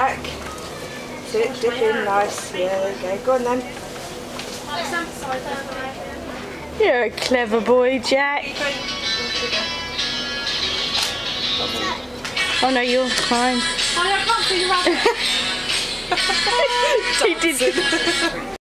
back. Dip, dip in nice. Yeah, there you go. Go on then. You're a clever boy, Jack. Oh no, you're fine. I can't see you he did.